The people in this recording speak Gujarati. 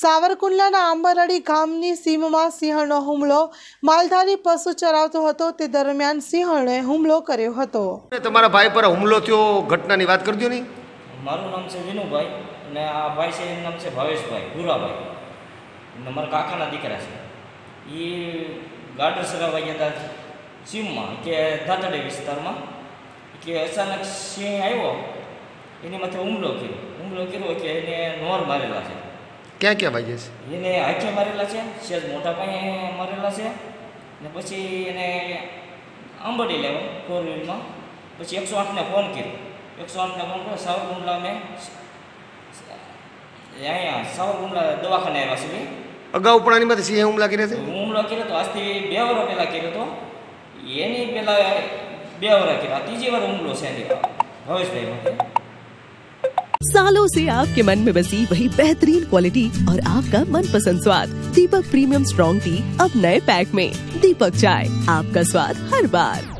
સાવરકુંડલાના આંબરડી ગામની સીમમાં સિંહણનો હુમલો. માલધારી પશુ ચરાવતો હતો. તે દરમિયાન સિંહણે હુમલો કર્યો હતો. અને તમારા ભાઈ પર હુમલો થયો ઘટનાની વાત કરજો નહીં. મારું નામ છે વિનુભાઈ અને આ ભાઈ છે એનું નામ છે ભાવેશભાઈ ભૂરાભાઈ. મારા કાકાના દીકરા છે. એ ગાડર સરાવવા ગયા હતા સીમમાં કે દાતડી વિસ્તારમાં. કે અચાનક સિંહ આવ્યો એની માથે હુમલો કર્યો. હુમલો કર્યો કે એને નોર મારેલા છે. ક્યાં ક્યાં ભાઈ છે? એને હાથે મારેલા છે સેજ મોટા પાયે મારેલા છે ને પછી એને આંબડી લેવા ફોર વ્હીલમાં પછી એકસો આઠને ફોન કર્યો. એકસો આઠને ફોન કર્યો સાવરકુંડલા મેં અહીંયા સાવરકુંડલા દવાખાને આવ્યા છે અગાઉ પણ આની માથે સિંહ હુમલા કર્યા છે? હુમલો કર્યો તો આજથી બે વર્ષ પહેલાં કર્યો હતો એની પહેલાં બે વર્ષ કર્યા ત્રીજી વાર હુમલો છે એની. ભવેશભાઈ માટે सालों से आपके मन में बसी वही बेहतरीन क्वालिटी और आपका मनपसंद स्वाद दीपक प्रीमियम स्ट्रॉन्ग टी अब नए पैक में दीपक चाय आपका स्वाद हर बार